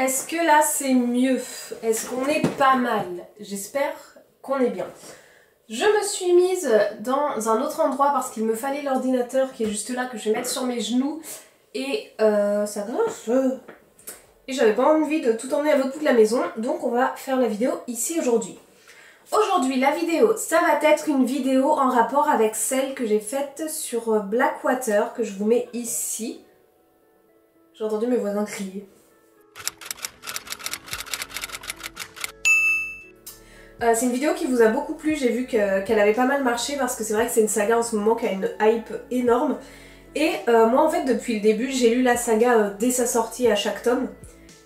Est-ce que là c'est mieux? Est-ce qu'on est pas mal? J'espère qu'on est bien. Je me suis mise dans un autre endroit parce qu'il me fallait l'ordinateur qui est juste là que je vais mettre sur mes genoux et euh, ça grince. Et j'avais pas envie de tout emmener à l'autre bout de la maison donc on va faire la vidéo ici aujourd'hui. Aujourd'hui la vidéo ça va être une vidéo en rapport avec celle que j'ai faite sur Blackwater que je vous mets ici. J'ai entendu mes voisins crier. Euh, c'est une vidéo qui vous a beaucoup plu, j'ai vu qu'elle avait pas mal marché parce que c'est vrai que c'est une saga en ce moment qui a une hype énorme. Et euh, moi en fait depuis le début j'ai lu la saga euh, dès sa sortie à chaque tome.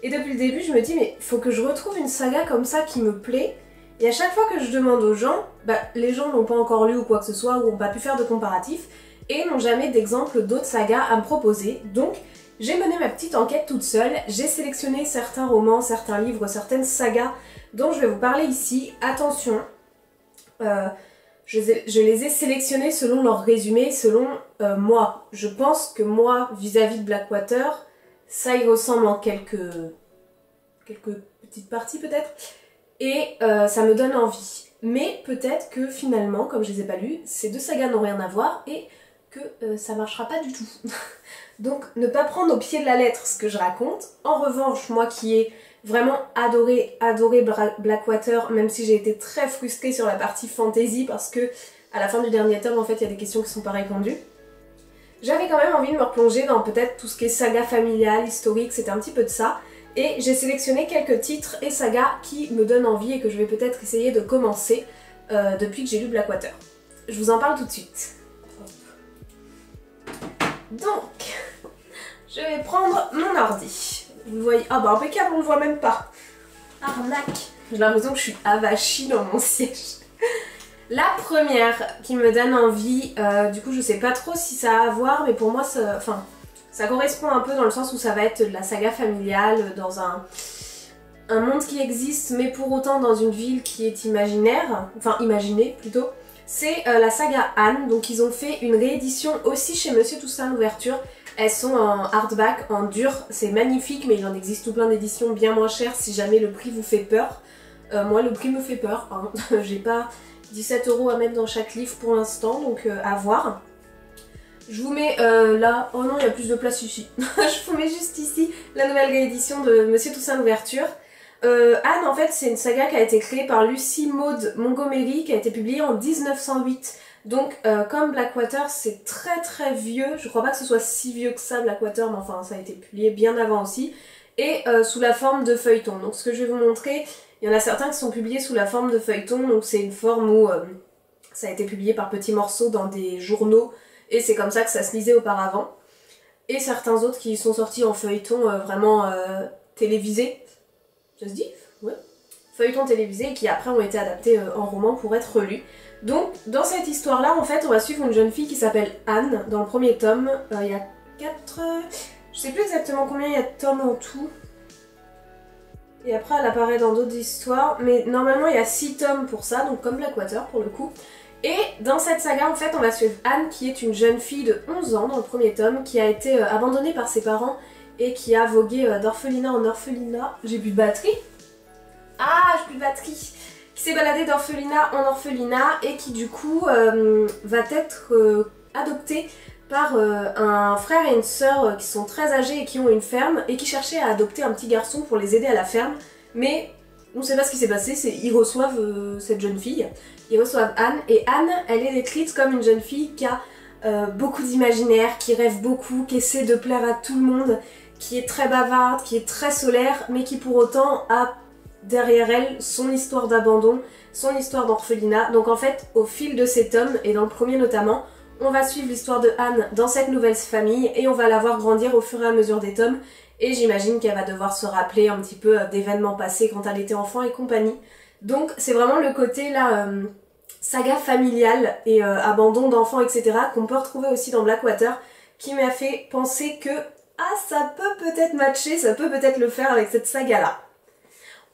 Et depuis le début je me dis mais faut que je retrouve une saga comme ça qui me plaît. Et à chaque fois que je demande aux gens, bah, les gens n'ont pas encore lu ou quoi que ce soit ou n'ont pas pu faire de comparatif et n'ont jamais d'exemple d'autres sagas à me proposer. Donc j'ai mené ma petite enquête toute seule, j'ai sélectionné certains romans, certains livres, certaines sagas dont je vais vous parler ici. Attention, euh, je, les ai sélectionnés selon leur résumé, selon euh, moi. Je pense que moi, vis-à-vis de Blackwater, ça y ressemble en quelques, quelques petites parties peut-être, et euh, ça me donne envie. Mais peut-être que finalement, comme je les ai pas lus, ces deux sagas n'ont rien à voir et que ça marchera pas du tout. Donc ne pas prendre au pied de la lettre ce que je raconte. En revanche, moi qui ai vraiment adoré, adoré Blackwater, même si j'ai été très frustrée sur la partie fantasy parce que à la fin du dernier tome, en fait, il y a des questions qui sont pas répondues. J'avais quand même envie de me replonger dans peut-être tout ce qui est saga familiale, historique, c'était un petit peu de ça. Et j'ai sélectionné quelques titres et sagas qui me donnent envie et que je vais peut-être essayer de commencer euh, depuis que j'ai lu Blackwater. Je vous en parle tout de suite. Donc, je vais prendre mon ordi. Vous voyez Ah bah impeccable, on le voit même pas. Arnaque J'ai l'impression que je suis avachie dans mon siège. La première qui me donne envie, euh, du coup je sais pas trop si ça a à voir, mais pour moi ça, enfin, ça correspond un peu dans le sens où ça va être de la saga familiale dans un, un monde qui existe, mais pour autant dans une ville qui est imaginaire, enfin imaginée plutôt. C'est euh, la saga Anne, donc ils ont fait une réédition aussi chez Monsieur Toussaint l'ouverture. Elles sont en hardback, en dur, c'est magnifique, mais il en existe tout plein d'éditions bien moins chères si jamais le prix vous fait peur. Euh, moi, le prix me fait peur, hein. j'ai pas 17 euros à mettre dans chaque livre pour l'instant, donc euh, à voir. Je vous mets là, oh non il y a plus de place ici, je vous mets juste ici la nouvelle réédition de Monsieur Toussaint l'ouverture. Anne en fait c'est une saga qui a été créée par Lucie Maud Montgomery qui a été publiée en 1908 donc euh, comme Blackwater c'est très très vieux, je crois pas que ce soit si vieux que ça Blackwater mais enfin ça a été publié bien avant aussi, et euh, sous la forme de feuilleton. Donc ce que je vais vous montrer, il y en a certains qui sont publiés sous la forme de feuilleton, donc c'est une forme où euh, ça a été publié par petits morceaux dans des journaux. Et c'est comme ça que ça se lisait auparavant. Et certains autres qui sont sortis en feuilleton vraiment télévisé, ça se dit Ouais. Feuilleton télévisé et qui après ont été adaptés en roman pour être relus. Donc, dans cette histoire-là, en fait, on va suivre une jeune fille qui s'appelle Anne, dans le premier tome. Euh, il y a 4... Je sais plus exactement combien il y a de tomes en tout. Et après, elle apparaît dans d'autres histoires. Mais normalement, il y a 6 tomes pour ça, donc comme Blackwater pour le coup. Et dans cette saga, en fait, on va suivre Anne, qui est une jeune fille de 11 ans dans le premier tome, qui a été euh, abandonnée par ses parents et qui a vogué euh, d'orphelinat en orphelinat. J'ai plus de batterie. Ah, j'ai plus de batterie. Qui s'est baladé d'orphelinat en orphelinat et qui du coup euh, va être euh, adopté par un frère et une sœur qui sont très âgés et qui ont une ferme et qui cherchaient à adopter un petit garçon pour les aider à la ferme. Mais on ne sait pas ce qui s'est passé, ils reçoivent cette jeune fille, ils reçoivent Anne et Anne elle est décrite comme une jeune fille qui a beaucoup d'imaginaire, qui rêve beaucoup, qui essaie de plaire à tout le monde, qui est très bavarde, qui est très solaire mais qui pour autant a derrière elle son histoire d'abandon, son histoire d'orphelinat. Donc en fait, au fil de ces tomes, et dans le premier notamment, on va suivre l'histoire de Anne dans cette nouvelle famille et on va la voir grandir au fur et à mesure des tomes. Et j'imagine qu'elle va devoir se rappeler un petit peu euh, d'événements passés quand elle était enfant et compagnie. Donc c'est vraiment le côté là, euh, saga familiale et euh, abandon d'enfants, etc. qu'on peut retrouver aussi dans Blackwater, qui m'a fait penser que ah ça peut peut-être matcher, ça peut peut-être le faire avec cette saga là.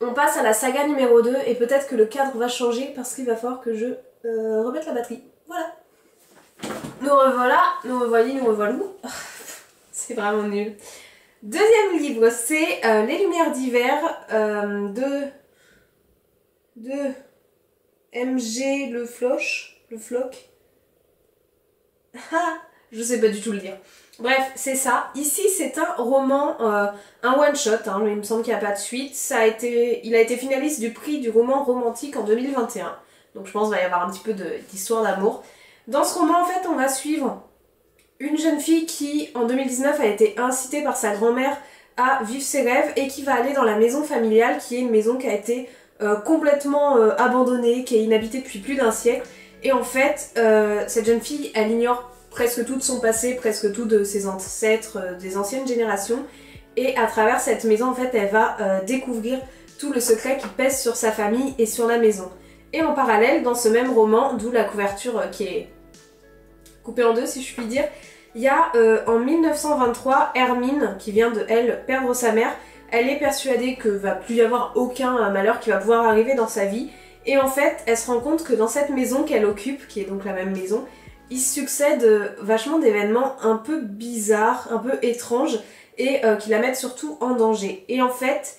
On passe à la saga numéro 2 et peut-être que le cadre va changer parce qu'il va falloir que je euh, remette la batterie. Voilà. Nous revoilà, nous revoilà, nous revoilà. C'est vraiment nul. Deuxième livre, c'est euh, Les Lumières d'hiver euh, de... de... MG Le Floch Le Floc Ah Je sais pas du tout le dire. Bref, c'est ça. Ici, c'est un roman, euh, un one-shot, hein, il me semble qu'il n'y a pas de suite. Il a été finaliste du prix du roman romantique en 2021. Donc je pense qu'il va y avoir un petit peu d'histoire d'amour. Dans ce roman, en fait, on va suivre une jeune fille qui, en 2019, a été incitée par sa grand-mère à vivre ses rêves et qui va aller dans la maison familiale, qui est une maison qui a été euh, complètement euh, abandonnée, qui est inhabitée depuis plus d'un siècle. Et en fait, cette jeune fille, elle ignore presque tout de son passé, presque tout de ses ancêtres, des anciennes générations. Et à travers cette maison, en fait, elle va découvrir tout le secret qui pèse sur sa famille et sur la maison. Et en parallèle, dans ce même roman, d'où la couverture qui est coupée en deux si je puis dire, il y a en 1923 Hermine qui vient de elle perdre sa mère elle est persuadée que va plus y avoir aucun malheur qui va pouvoir arriver dans sa vie. Et en fait, elle se rend compte que dans cette maison qu'elle occupe, qui est donc la même maison, il succède euh, vachement d'événements un peu bizarres, un peu étranges, et euh, qui la mettent surtout en danger. Et en fait,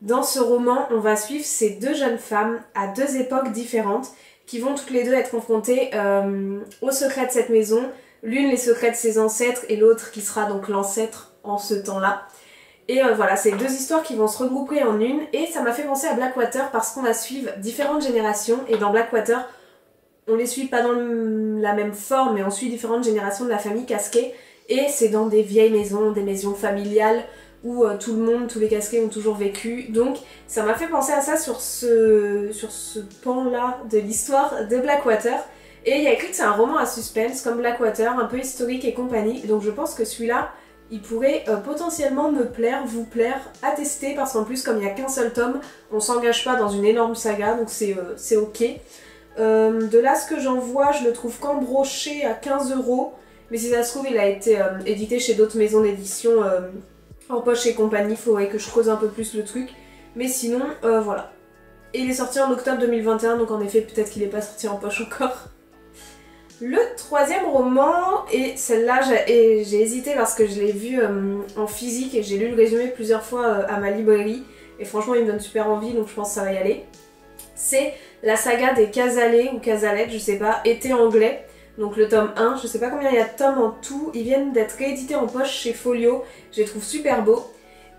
dans ce roman, on va suivre ces deux jeunes femmes à deux époques différentes, qui vont toutes les deux être confrontées euh, aux secrets de cette maison, l'une les secrets de ses ancêtres et l'autre qui sera donc l'ancêtre en ce temps-là. Et euh, voilà, c'est deux histoires qui vont se regrouper en une. Et ça m'a fait penser à Blackwater parce qu'on va suivre différentes générations. Et dans Blackwater, on les suit pas dans la même forme, mais on suit différentes générations de la famille casquée. Et c'est dans des vieilles maisons, des maisons familiales où euh, tout le monde, tous les casquets ont toujours vécu. Donc ça m'a fait penser à ça sur ce, sur pan-là de l'histoire de Blackwater. Et il y a écrit que c'est un roman à suspense comme Blackwater, un peu historique et compagnie. Donc je pense que celui-là, il pourrait euh, potentiellement me plaire, vous plaire, à tester parce qu'en plus comme il n'y a qu'un seul tome, on s'engage pas dans une énorme saga donc c'est euh, ok. Euh, de là ce que j'en vois, je le trouve qu'embroché à 15 euros, mais si ça se trouve il a été édité chez d'autres maisons d'édition en poche et compagnie, faudrait que je creuse un peu plus le truc, mais sinon voilà. Et il est sorti en octobre 2021 donc en effet peut-être qu'il n'est pas sorti en poche encore. Le troisième roman, et celle-là j'ai hésité parce que je l'ai vu euh, en physique et j'ai lu le résumé plusieurs fois euh, à ma librairie et franchement il me donne super envie donc je pense que ça va y aller. C'est la saga des Casalets ou Casalettes, je sais pas, été anglais. Donc le tome 1, je sais pas combien il y a de tomes en tout, ils viennent d'être réédités en poche chez Folio, je les trouve super beaux.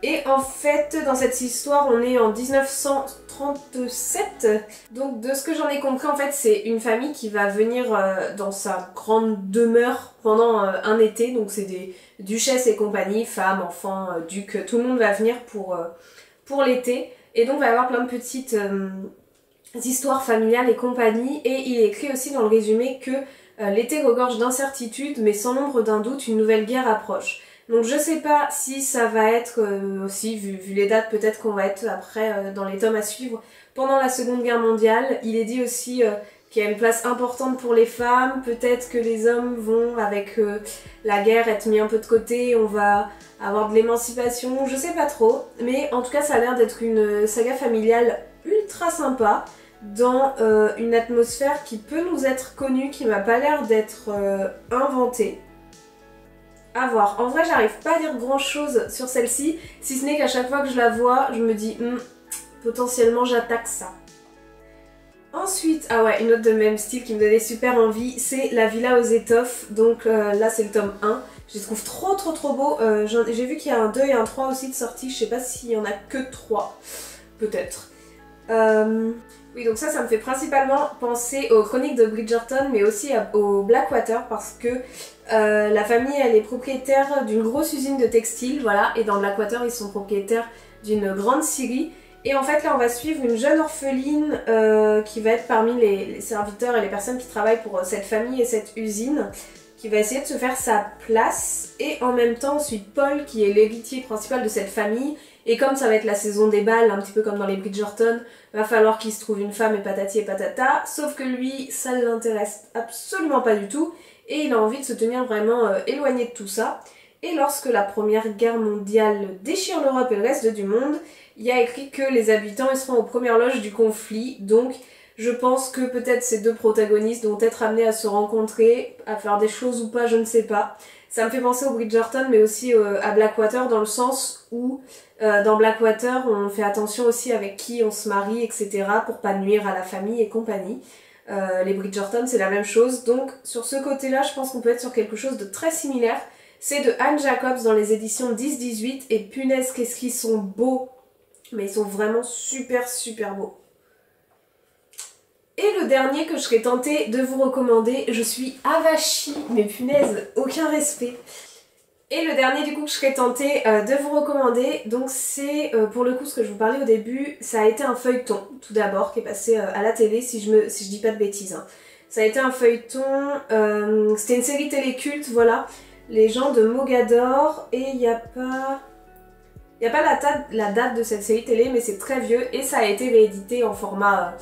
Et en fait, dans cette histoire, on est en 1937. Donc de ce que j'en ai compris, en fait, c'est une famille qui va venir euh, dans sa grande demeure pendant euh, un été. Donc c'est des duchesses et compagnie, femmes, enfants, euh, ducs, tout le monde va venir pour, pour l'été. Et donc va y avoir plein de petites histoires familiales et compagnie. Et il est écrit aussi dans le résumé que l'été regorge d'incertitudes, mais sans l'ombre d'un doute, une nouvelle guerre approche. Donc je sais pas si ça va être euh, aussi, vu, les dates peut-être qu'on va être après euh, dans les tomes à suivre, pendant la Seconde Guerre mondiale. Il est dit aussi euh, qu'il y a une place importante pour les femmes, peut-être que les hommes vont avec la guerre être mis un peu de côté, on va avoir de l'émancipation, je sais pas trop. Mais en tout cas ça a l'air d'être une saga familiale ultra sympa dans une atmosphère qui peut nous être connue, qui m'a pas l'air d'être inventée. À voir. En vrai, j'arrive pas à dire grand chose sur celle-ci, si ce n'est qu'à chaque fois que je la vois, je me dis, hmm, potentiellement j'attaque ça. Ensuite, ah ouais, une autre de même style qui me donnait super envie, c'est La Villa aux étoffes. Donc euh, là, c'est le tome 1. Je les trouve trop trop trop beaux. Euh, j'ai vu qu'il y a un 2 et un 3 aussi de sortie. Je sais pas s'il y en a que 3. Peut-être. Euh, oui, donc ça, ça me fait principalement penser aux chroniques de Bridgerton, mais aussi au Blackwater, parce que euh, la famille, elle est propriétaire d'une grosse usine de textile, voilà, et dans Blackwater, ils sont propriétaires d'une grande scierie. Et en fait, là, on va suivre une jeune orpheline euh, qui va être parmi les, serviteurs et les personnes qui travaillent pour euh, cette famille et cette usine, qui va essayer de se faire sa place. Et en même temps, ensuite, Paul, qui est l'héritier principal de cette famille, et comme ça va être la saison des balles, un petit peu comme dans les Bridgerton, va falloir qu'il se trouve une femme et patati et patata. Sauf que lui, ça ne l'intéresse absolument pas du tout. Et il a envie de se tenir vraiment euh, éloigné de tout ça. Et lorsque la première guerre mondiale déchire l'Europe et le reste du monde, il y a écrit que les habitants seront aux premières loges du conflit. Donc je pense que peut-être ces deux protagonistes vont être amenés à se rencontrer, à faire des choses ou pas, je ne sais pas. Ça me fait penser au Bridgerton mais aussi à Blackwater dans le sens où dans Blackwater on fait attention aussi avec qui on se marie etc pour pas nuire à la famille et compagnie. les Bridgerton c'est la même chose donc sur ce côté là je pense qu'on peut être sur quelque chose de très similaire. C'est de Anne Jacobs dans les éditions 10-18 et punaise qu'est-ce qu'ils sont beaux mais ils sont vraiment super super beaux. Et le dernier que je serais tentée de vous recommander, je suis avachie, mais punaise, aucun respect. Et le dernier du coup que je serais tentée euh, de vous recommander, donc c'est euh, pour le coup ce que je vous parlais au début, ça a été un feuilleton tout d'abord qui est passé euh, à la télé si je, me, dis pas de bêtises. Hein. Ça a été un feuilleton, c'était une série téléculte, voilà, les gens de Mogador et il n'y a pas... Il n'y a pas la, date de cette série télé mais c'est très vieux et ça a été réédité en format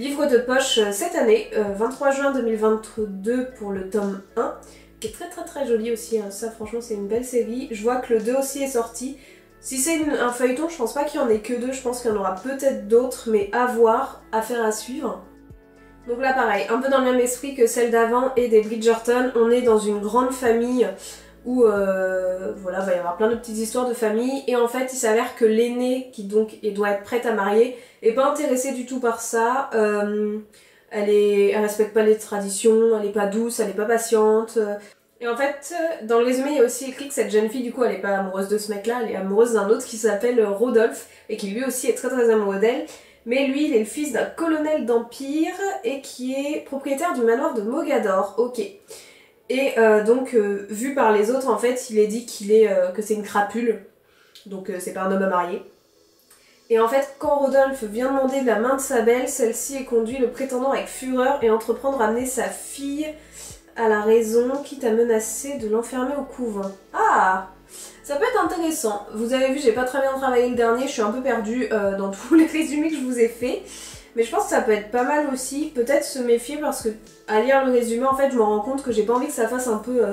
livre de poche cette année, 23 juin 2022 pour le tome 1 qui est très très très joli aussi, hein. ça franchement c'est une belle série. Je vois que le 2 aussi est sorti. Si c'est un feuilleton, je pense pas qu'il y en ait que deux, je pense qu'il y en aura peut-être d'autres, mais à voir, à faire à suivre. Donc là pareil, un peu dans le même esprit que celle d'avant et des Bridgerton, on est dans une grande famille où euh, voilà, va y avoir plein de petites histoires de famille et en fait il s'avère que l'aînée qui donc doit être prête à marier est pas intéressée du tout par ça. Euh, elle est, elle respecte pas les traditions, elle est pas douce, elle est pas patiente. Et en fait, dans le résumé, il y a aussi écrit que cette jeune fille, du coup, elle est pas amoureuse de ce mec-là, elle est amoureuse d'un autre qui s'appelle Rodolphe et qui lui aussi est très très amoureux d'elle. Mais lui, il est le fils d'un colonel d'Empire et qui est propriétaire du manoir de Mogador. Ok. Et euh, donc, euh, vu par les autres, en fait, il est dit qu'il est, que c'est une crapule. Donc, c'est pas un homme à marier. Et en fait, quand Rodolphe vient demander la main de sa belle, celle-ci est conduit le prétendant avec fureur et entreprendre de ramener sa fille à la raison, quitte à menacer de l'enfermer au couvent. Ah Ça peut être intéressant. Vous avez vu, j'ai pas très bien travaillé le dernier, je suis un peu perdue euh, dans tous les résumés que je vous ai fait. Mais je pense que ça peut être pas mal aussi. Peut-être se méfier parce que à lire le résumé, en fait, je me rends compte que j'ai pas envie que ça fasse un peu euh,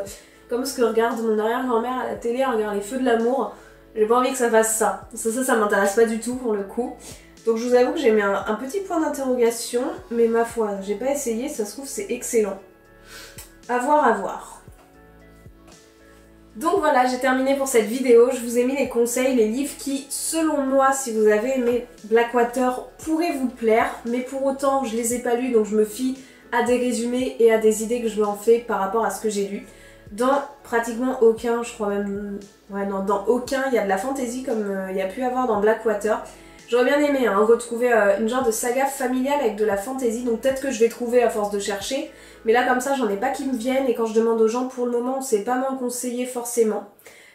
comme ce que regarde mon arrière-grand-mère à la télé, regarde les feux de l'amour. J'ai pas envie que ça fasse ça. Ça, ça, ça m'intéresse pas du tout pour le coup. Donc je vous avoue que j'ai mis un, petit point d'interrogation, mais ma foi, j'ai pas essayé, ça se trouve c'est excellent. À voir, à voir. Donc voilà, j'ai terminé pour cette vidéo. Je vous ai mis les conseils, les livres qui, selon moi, si vous avez aimé Blackwater, pourraient vous plaire. Mais pour autant, je les ai pas lus, donc je me fie à des résumés et à des idées que je m'en fais par rapport à ce que j'ai lu. Dans pratiquement aucun, je crois même... Ouais non, dans aucun, il y a de la fantasy comme euh, il y a pu avoir dans Blackwater. J'aurais bien aimé hein, retrouver euh, une genre de saga familiale avec de la fantasy, donc peut-être que je vais trouver à force de chercher. Mais là comme ça, j'en ai pas qui me viennent et quand je demande aux gens pour le moment, c'est pas m'en conseiller forcément.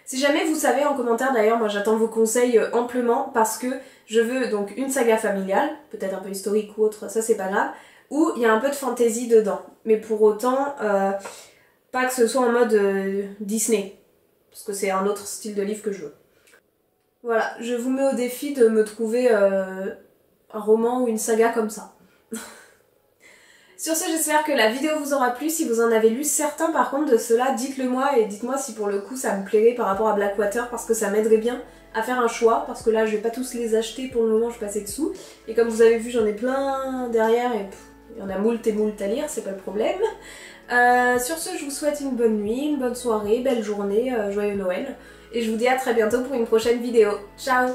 Si jamais vous savez en commentaire d'ailleurs, moi j'attends vos conseils euh, amplement parce que je veux donc une saga familiale, peut-être un peu historique ou autre, ça c'est pas grave, où il y a un peu de fantasy dedans. Mais pour autant, pas que ce soit en mode euh, Disney, parce que c'est un autre style de livre que je veux. Voilà, je vous mets au défi de me trouver euh, un roman ou une saga comme ça. Sur ce, j'espère que la vidéo vous aura plu. Si vous en avez lu certains par contre de cela, dites-le moi et dites-moi si pour le coup ça me plairait par rapport à Blackwater parce que ça m'aiderait bien à faire un choix parce que là je vais pas tous les acheter pour le moment, je passe dessous. Et comme vous avez vu, j'en ai plein derrière et il y en a moult et moult à lire, c'est pas le problème. Euh, sur ce, je vous souhaite une bonne nuit, une bonne soirée, belle journée, euh, joyeux Noël. Et je vous dis à très bientôt pour une prochaine vidéo. Ciao